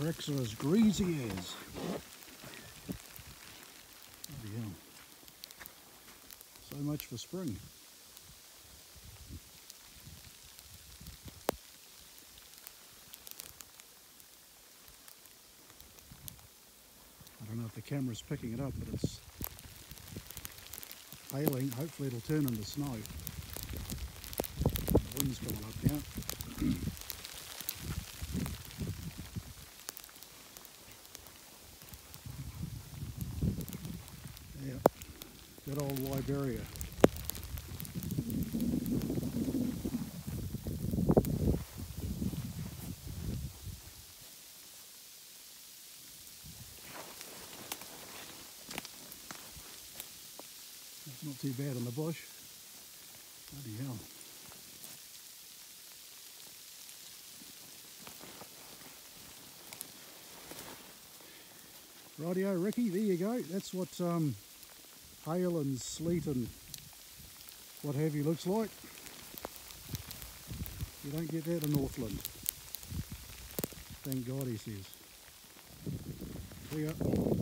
tracks are as greasy as. So much for spring. I don't know if the camera's picking it up, but it's hailing. Hopefully it'll turn into snow. The wind's coming up now. Good old Liberia. Not too bad in the bush. Bloody hell. Rightio, Ricky, there you go. That's what um, hail and sleet and what have you looks like. You don't get that in Northland. Thank God, he says. See ya.